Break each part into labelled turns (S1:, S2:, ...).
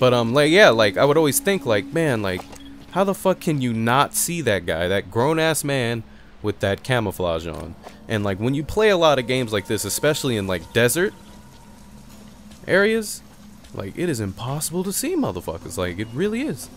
S1: But um, like yeah, like I would always think like, man, like how the fuck can you not see that guy, that grown ass man with that camouflage on? And like when you play a lot of games like this, especially in like desert areas, like it is impossible to see motherfuckers. Like it really is.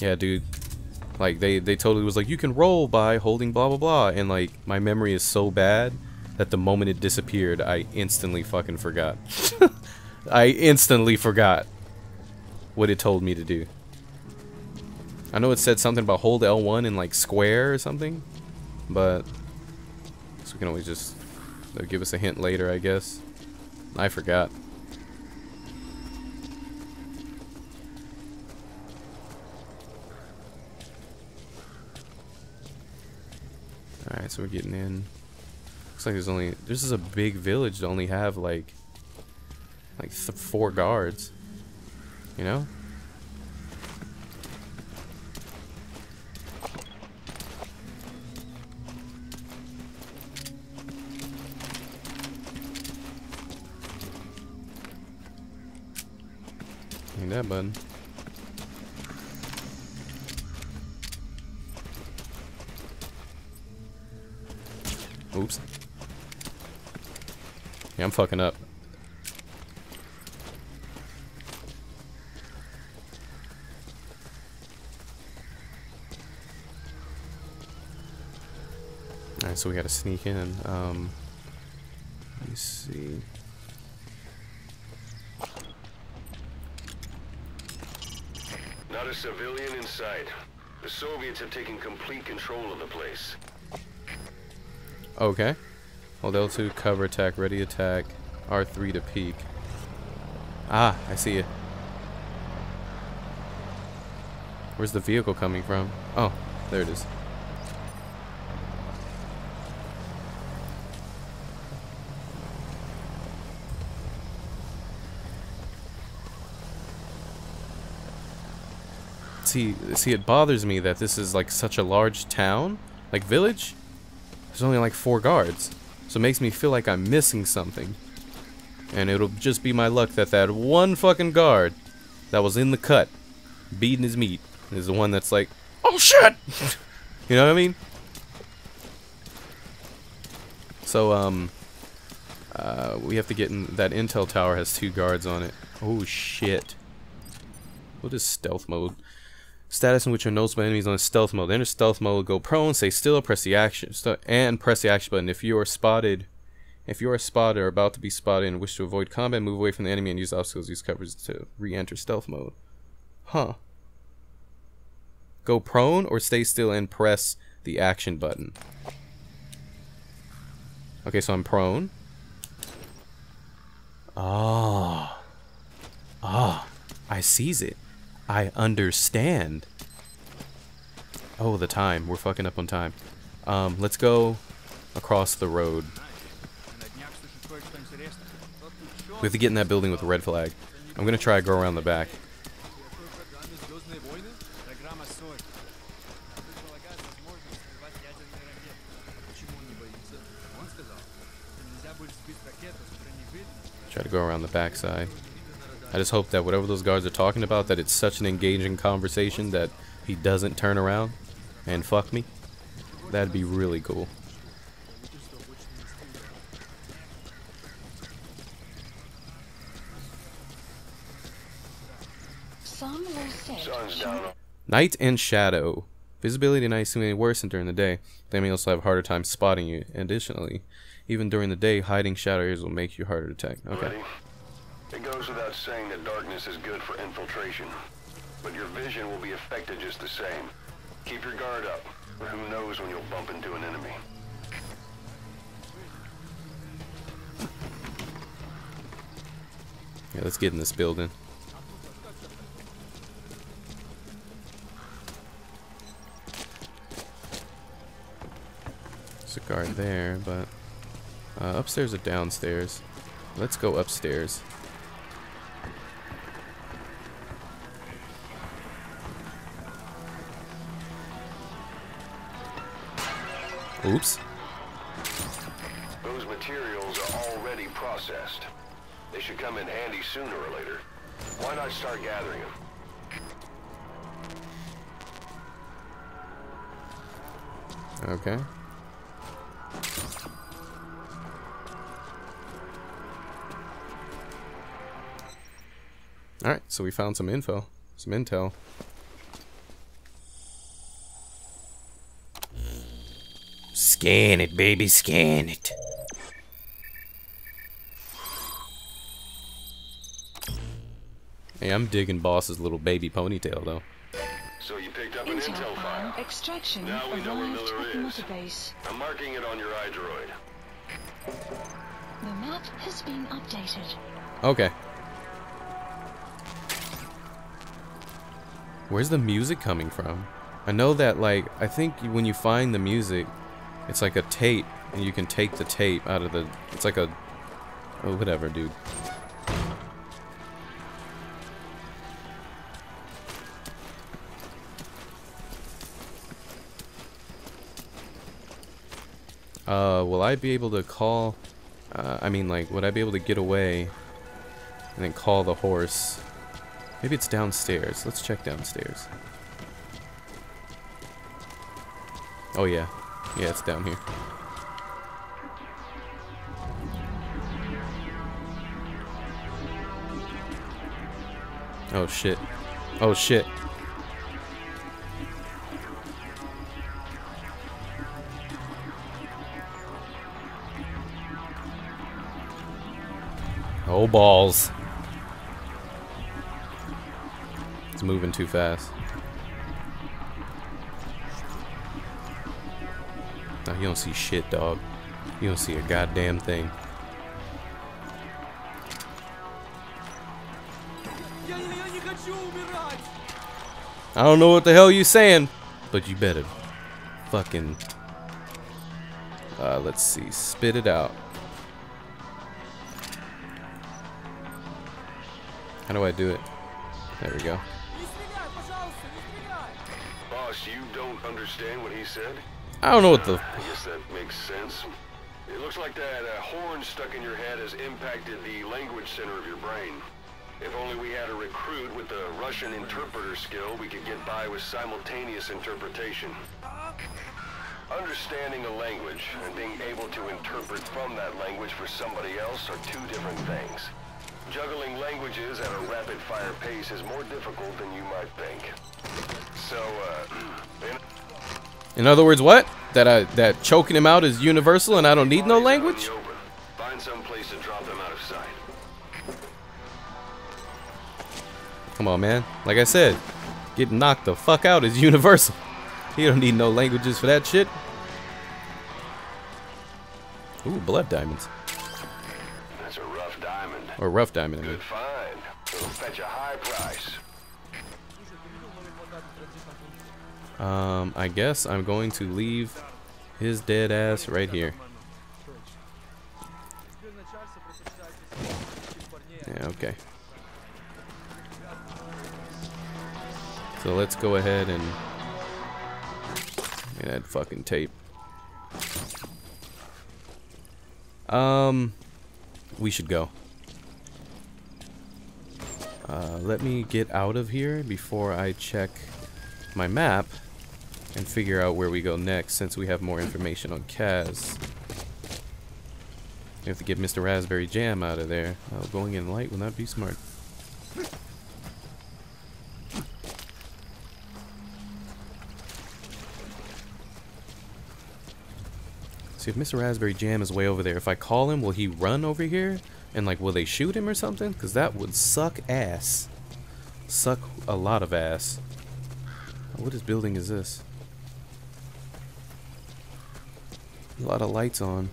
S1: Yeah, dude. Like they they totally was like you can roll by holding blah blah blah and like my memory is so bad that the moment it disappeared I instantly fucking forgot. I instantly forgot what it told me to do. I know it said something about hold L1 in like square or something, but so we can always just they'll give us a hint later, I guess. I forgot. Alright, so we're getting in. Looks like there's only this is a big village to only have like like four guards. You know? Ain't that button. I'm fucking up. Alright, so we gotta sneak in. Um, let me see.
S2: Not a civilian in sight. The Soviets have taken complete control of the place.
S1: Okay. Hold L2, cover attack, ready attack, R3 to peek. Ah, I see it. Where's the vehicle coming from? Oh, there it is. See, see, it bothers me that this is like such a large town, like village. There's only like four guards, so it makes me feel like I'm missing something. And it'll just be my luck that that one fucking guard that was in the cut, beating his meat, is the one that's like, oh shit! you know what I mean? So, um, uh, we have to get in, that intel tower has two guards on it. Oh shit. What is stealth mode? Status in which are noticeable enemies on stealth mode. Enter stealth mode, go prone, stay still, press the action, and press the action button. If you are spotted, if you are spotted or about to be spotted and wish to avoid combat, move away from the enemy and use obstacles, use covers to re-enter stealth mode. Huh. Go prone or stay still and press the action button. Okay, so I'm prone. Ah. Oh. Ah. Oh, I seize it. I understand. Oh, the time. We're fucking up on time. Um, let's go across the road. We have to get in that building with the red flag. I'm gonna try to go around the back. Try to go around the backside. I just hope that whatever those guards are talking about, that it's such an engaging conversation that he doesn't turn around and fuck me. That'd be really cool. Night and shadow. Visibility at night seem worse than during the day. They may also have a harder time spotting you. Additionally, even during the day, hiding shadow areas will make you harder to detect. Okay.
S2: It goes without saying that darkness is good for infiltration, but your vision will be affected just the same. Keep your guard up, or who knows when you'll bump into an enemy.
S1: Yeah, let's get in this building. There's a guard there, but uh, upstairs or downstairs? Let's go upstairs. Oops.
S2: Those materials are already processed. They should come in handy sooner or later. Why not start gathering them?
S1: Okay. Alright, so we found some info. Some intel. Scan it, baby, scan it. Hey, I'm digging Boss's little baby ponytail, though.
S2: So you picked up an
S3: Intel
S2: intel file.
S3: file extraction
S2: Now we know where Miller
S3: the
S2: is.
S3: Mother Base.
S2: I'm marking it on your iDroid.
S3: The map has been updated.
S1: Okay. Where's the music coming from? I know that, like, I think when you find the music, it's like a tape, and you can take the tape out of the. It's like a. Oh, whatever, dude. Uh, will I be able to call? Uh, I mean, like, would I be able to get away and then call the horse? Maybe it's downstairs. Let's check downstairs. Oh, yeah. Yeah, it's down here. Oh, shit. Oh, shit. Oh, balls. It's moving too fast. You don't see shit, dog. You don't see a goddamn thing. I don't know what the hell you saying, but you better fucking uh, let's see, spit it out. How do I do it? There we go.
S2: Boss, you don't understand what he said?
S1: I don't know what the.
S2: I guess that makes sense. It looks like that uh, horn stuck in your head has impacted the language center of your brain. If only we had a recruit with the Russian interpreter skill, we could get by with simultaneous interpretation. Understanding a language and being able to interpret from that language for somebody else are two different things. Juggling languages at a rapid-fire pace is more difficult than you might think. So, uh, in
S1: other words, what? That I that choking him out is universal and I don't need no
S2: Bodies out in
S1: language?
S2: Find some place to drop them out of sight.
S1: Come on, man. Like I said, getting knocked the fuck out is universal. You don't need no languages for that shit. Ooh, blood diamonds.
S2: That's a rough diamond.
S1: Or rough diamond, I mean.
S2: Good find. It'll fetch a high price.
S1: Um, I guess I'm going to leave his dead ass right here. Yeah, okay. So let's go ahead and get that fucking tape. Um, we should go. Uh, let me get out of here before I check my map and figure out where we go next since we have more information on Kaz. We have to get Mr. Raspberry Jam out of there. Oh, going in light will not be smart. See, if Mr. Raspberry Jam is way over there, if I call him, will he run over here? And, like, will they shoot him or something? Because that would suck ass. Suck a lot of ass. What is building is this? A lot of lights on.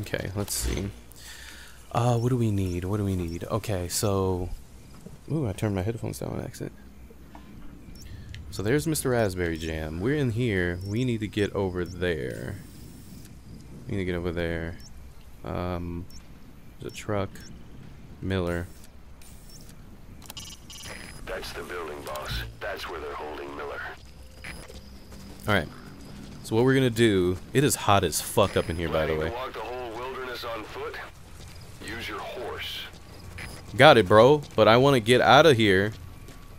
S1: Okay, let's see. Uh, what do we need? What do we need? Okay, so... Ooh, I turned my headphones down on accident. So there's Mr. Raspberry Jam. We're in here. We need to get over there. We need to get over there. Um, There's a truck. Miller.
S2: That's the building, boss. That's where they're holding Miller.
S1: Alright. So what we're gonna do, it is hot as fuck up in here by the way.
S2: walk the whole wilderness on foot? Use your horse.
S1: Got it, bro. But I want to get out of here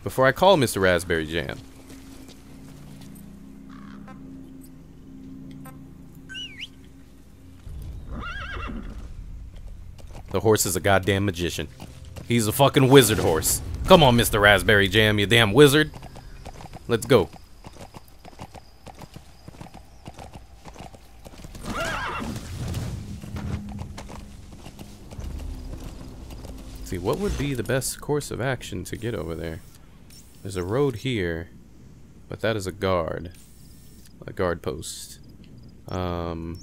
S1: before I call Mr. Raspberry Jam. The horse is a goddamn magician. He's a fucking wizard horse. Come on, Mr. Raspberry Jam, you damn wizard. Let's go. see, what would be the best course of action to get over there? There's a road here, but that is a guard. A guard post. Um,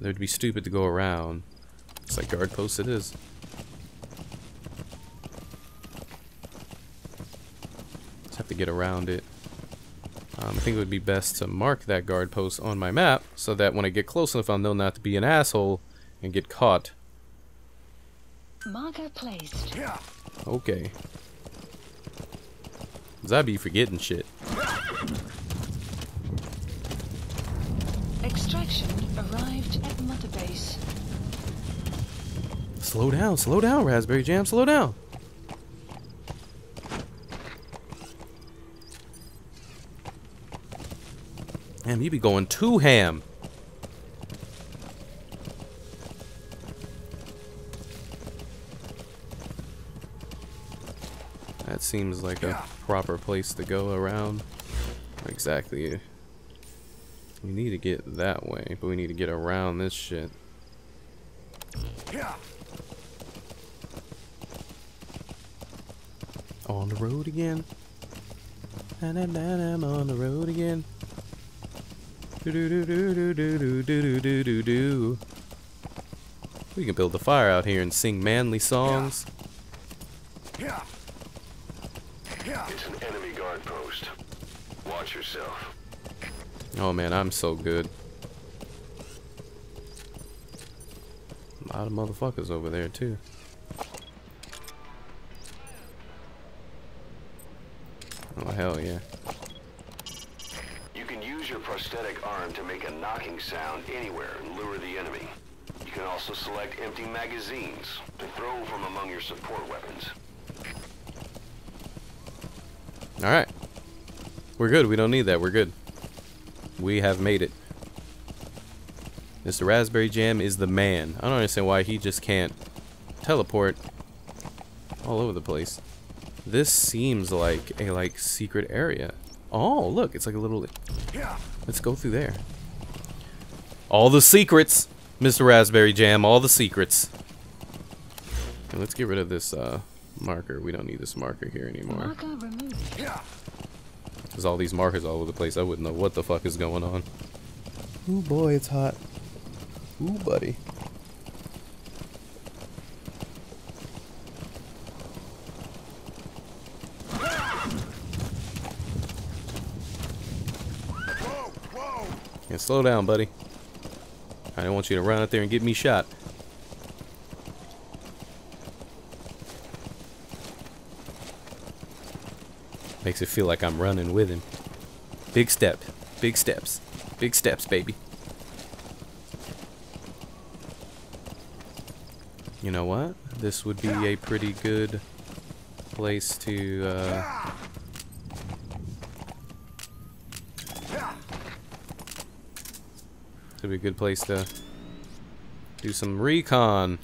S1: it would be stupid to go around. It's like guard post it is. Just have to get around it. Um, I think it would be best to mark that guard post on my map so that when I get close enough, I'll know not to be an asshole and get caught.
S3: Marker placed.
S1: Okay. Cause I be forgetting shit.
S3: Extraction arrived at Mother Base.
S1: Slow down, slow down, Raspberry Jam, slow down. Damn, you be going too ham. That seems like a proper place to go around. Exactly. We need to get that way, but we need to get around this shit. On the road again. And na, I'm on the road again. Do do do do do do do do do do do. We can build a fire out here and sing manly songs.
S2: It's an enemy guard post. Watch yourself.
S1: Oh man, I'm so good. A lot of motherfuckers over there too. Hell yeah.
S2: You can use your prosthetic arm to make a knocking sound anywhere and lure the enemy. You can also select empty magazines to throw from among your support weapons.
S1: Alright. We're good. We don't need that. We're good. We have made it. Mr. Raspberry Jam is the man. I don't understand why he just can't teleport all over the place. This seems like a like secret area. Oh, look, it's like a little Let's go through there. All the secrets, Mr. Raspberry Jam, all the secrets. And let's get rid of this uh marker. We don't need this marker here anymore.
S3: Marker removed.
S1: There's all these markers all over the place. I wouldn't know what the fuck is going on. Ooh boy, it's hot. Ooh buddy. Yeah, slow down, buddy. I don't want you to run out there and get me shot. Makes it feel like I'm running with him. Big step. Big steps. Big steps, baby. You know what? This would be a pretty good place to, uh... Would be a good place to do some recon.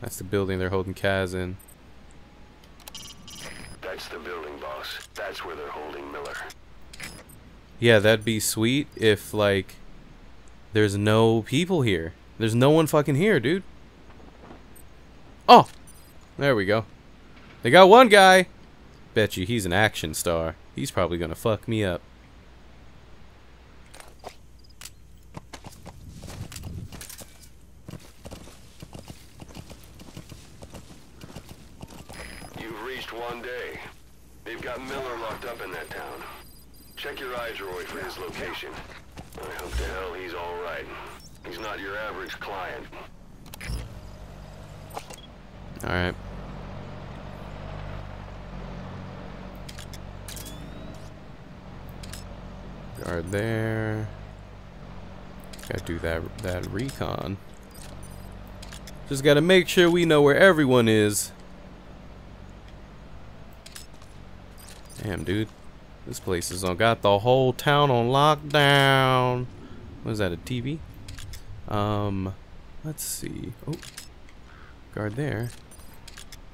S1: That's the building they're holding Kaz in.
S2: That's the building, boss. That's where they're holding Miller.
S1: Yeah, that'd be sweet if, like, there's no people here. There's no one fucking here, dude. Oh! There we go. They got one guy! Bet you he's an action star. He's probably gonna fuck me up.
S2: You've reached one day. They've got Miller locked up in that town. Check your iDroid for his location. I hope to hell he's not your average client.
S1: Alright. Guard there. Gotta do that that recon. Just gotta make sure we know where everyone is. Damn, dude. This place is on got the whole town on lockdown. What is that, a TV? Um, let's see. Oh, guard there.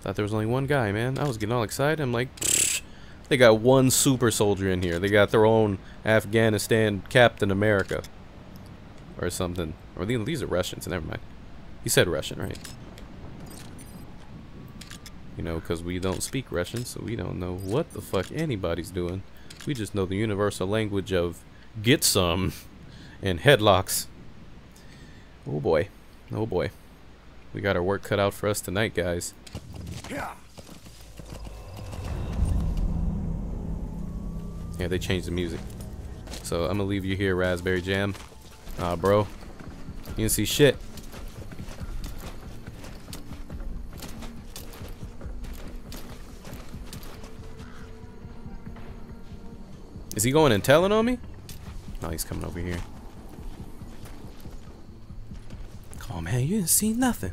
S1: Thought there was only one guy, man. I was getting all excited. I'm like, they got one super soldier in here. They got their own Afghanistan Captain America. Or something. Or these are Russians, never mind. He said Russian, right? You know, because we don't speak Russian, so we don't know what the fuck anybody's doing. We just know the universal language of get some and headlocks. Oh boy. Oh boy. We got our work cut out for us tonight, guys. Yeah, they changed the music. So I'm gonna leave you here, Raspberry Jam. Ah, bro. You didn't see shit. Is he going and telling on me? No, he's coming over here. Man. You didn't see nothing.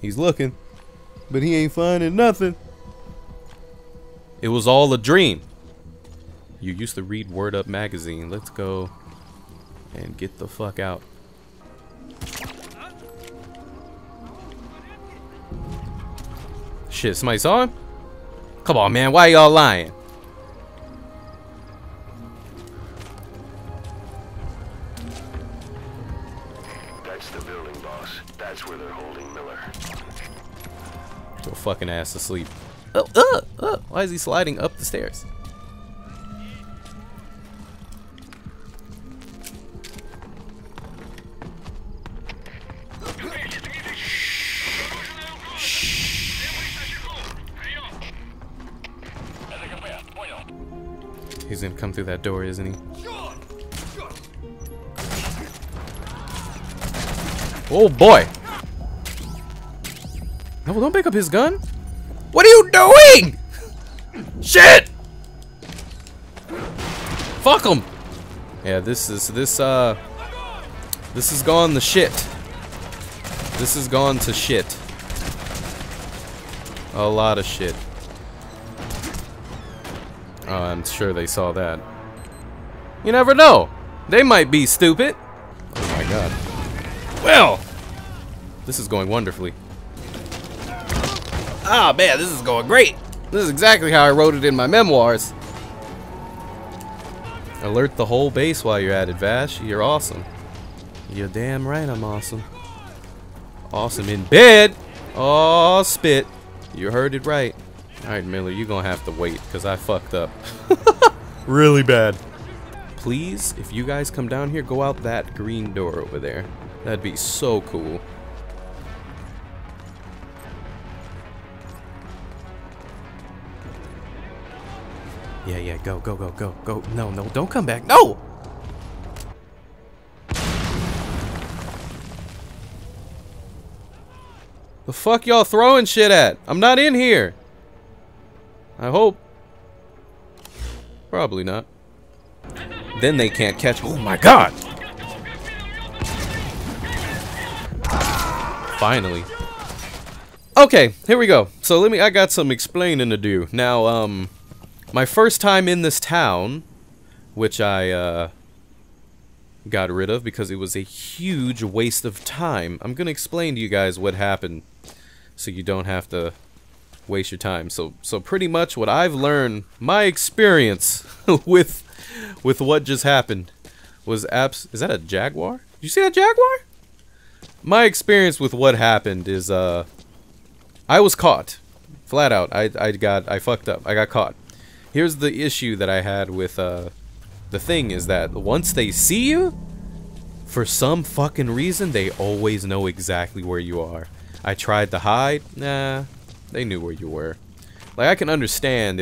S1: He's looking, but he ain't finding nothing. It was all a dream. You used to read Word Up magazine. Let's go and get the fuck out. Shit, somebody saw him? Come on, man. Why y'all lying? Fucking ass to sleep. Oh, uh, uh, why is he sliding up the stairs? He's gonna come through that door, isn't he? Oh boy! No, don't pick up his gun. What are you doing? Shit! Fuck him. Yeah, this is this uh this has gone the shit. This has gone to shit. A lot of shit. Oh, I'm sure they saw that. You never know. They might be stupid. Oh my god. Well, this is going wonderfully. Ah, man, this is going great. This is exactly how I wrote it in my memoirs. Alert the whole base while you're at it, Vash. You're awesome. You're damn right I'm awesome. Awesome in bed. Oh, spit. You heard it right. Alright, Miller, you're gonna have to wait, because I fucked up. really bad. Please, if you guys come down here, go out that green door over there. That'd be so cool. Yeah, yeah, go, go, go, go, go. No, no, don't come back. No! The fuck y'all throwing shit at? I'm not in here. I hope. Probably not. Then they can't catch. Oh my god! Finally. Okay, here we go. So let me. I got some explaining to do. Now, um, my first time in this town, which I uh, got rid of because it was a huge waste of time. I'm gonna explain to you guys what happened, so you don't have to waste your time. So, so pretty much what I've learned, my experience with with what just happened, was abs. Is that a jaguar? Did you see that jaguar? My experience with what happened is, uh, I was caught, flat out. I I got I fucked up. I got caught. Here's the issue that I had with uh, the thing is that once they see you, for some fucking reason, they always know exactly where you are. I tried to hide. Nah, they knew where you were. Like, I can understand if